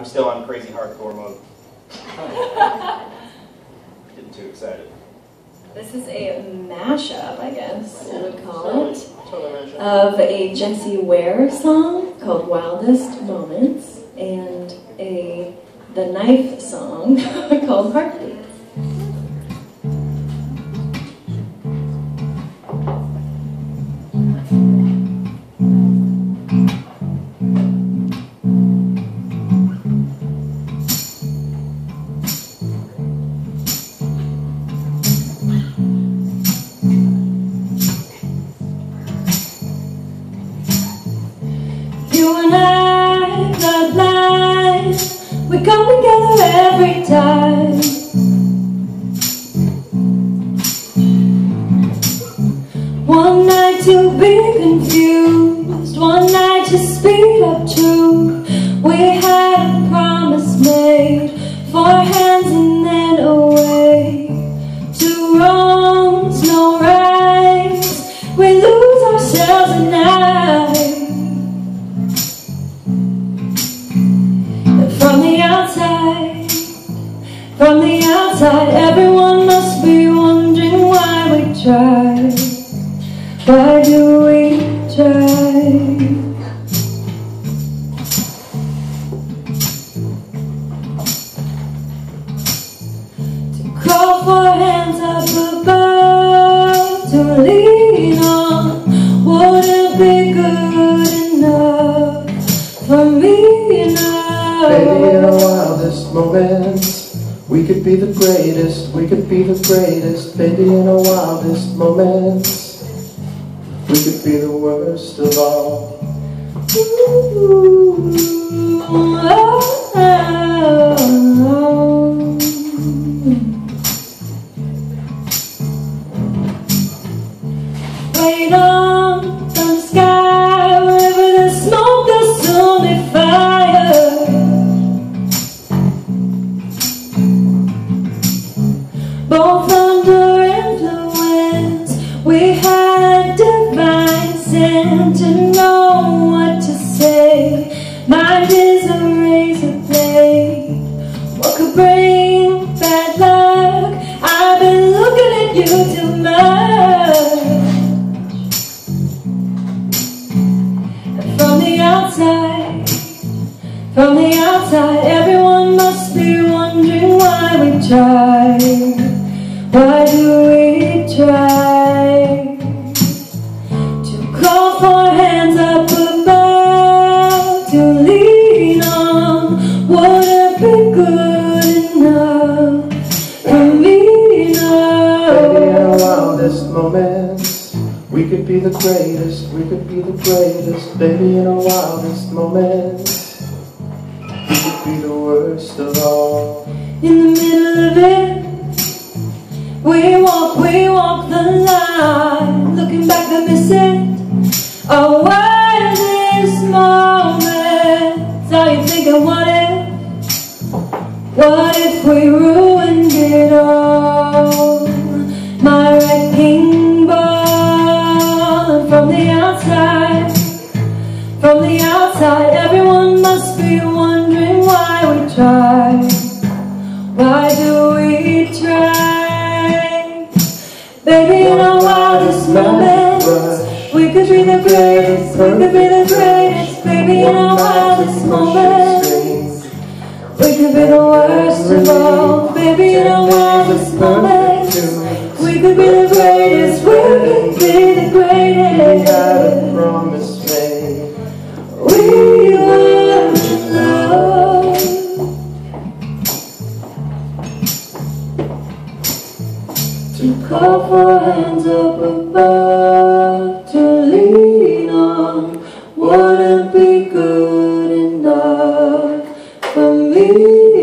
I'm still on crazy hardcore mode. Getting too excited. This is a mashup, I guess you would call it, of a Jessie Ware song called Wildest Moments and a The Knife song called Heartbeat. We come together every time. One night to be confused, one night to speed up truth. We had a promise made, for hands outside, from the outside, everyone must be wondering why we try. Why do we try? To call for hands up above moments, we could be the greatest, we could be the greatest. Baby, in our wildest moments, we could be the worst of all. Ooh, oh, oh. Both under influence, we had divine sense to know what to say. Mind is a razor blade. What could bring bad luck? I've been looking at you too much. From the outside, from the outside, everyone must be wondering why we try. Why do we try to call for hands up above to lean on? Would it be good enough for me Baby, in our wildest moments, we could be the greatest, we could be the greatest. Baby, in our wildest moments, we could be the worst of all. In the middle of it, we walk, we walk the line, looking back and miss it. Oh, what this moment? Are you think I what it What if we ruined it all? We could be the greatest. Baby, in our wildest moments, we could be the worst of all. Baby, in our wildest moments, we could be the greatest, we could be the We had a promise made. We were in love. To call for hands up above Ooh.